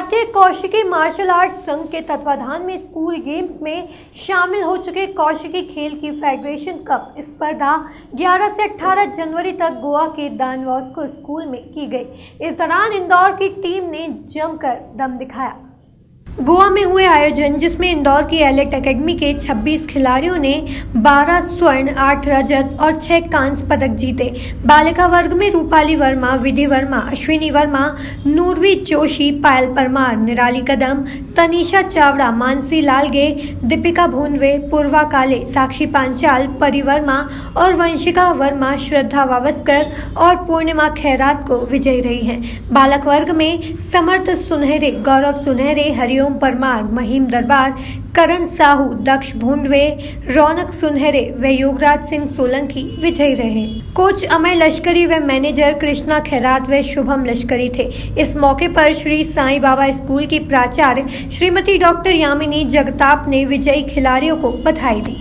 के Kaushiki martial art संघ के तत्वाधान में स्कूल गेम्स में शामिल हो चुके कौशिकी खेल की फेडरेशन कप स्पर्धा 11 से 18 जनवरी तक गोवा के दानवॉस्को स्कूल में की गई। इस दौरान इंदौर की टीम ने जमकर दम दिखाया। गोवा में हुए आयोजन, जिसमें इंदौर की एलेक्ट एकेडमी के 26 खिलाड़ियों ने 12 स्वर्ण 8 रजत और 6 कांस्य पदक जीते। बालिका वर्ग में रूपाली वर्मा, विधि वर्मा, अश्विनी वर्मा, नूरवी जोशी, पायल परमार, निराली कदम, तनीषा चावड़ा, मानसी लालगे, दीपिका भूनवे, पूर्वा काले, साक्षी पांचाल, परी वर्मा और वंशिका वर्मा, श्रद्धा वावस्कर और पूर्णिमा खैरात को विजयी रही हैं। बालक वर्ग में समर्थ सुनहरे, गौरव सुनहरे, हरिओम हरिओम परमार, महिम दरबार, करण साहू, दक्ष भूंडवे, रौनक सुनहरे व योगराज सिंह सोलंकी विजयी रहे। कोच अमय लश्करी व मैनेजर कृष्णा खैरात व शुभम लश्करी थे। इस मौके पर श्री साई बाबा स्कूल की प्राचार्य श्रीमती डॉक्टर यामिनी जगताप ने विजयी खिलाड़ियों को बधाई दी।